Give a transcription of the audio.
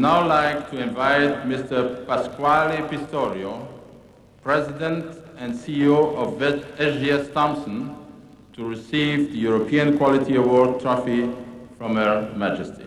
now like to invite Mr. Pasquale Pistorio, President and CEO of SGS Thomson, to receive the European Quality Award trophy from Her Majesty.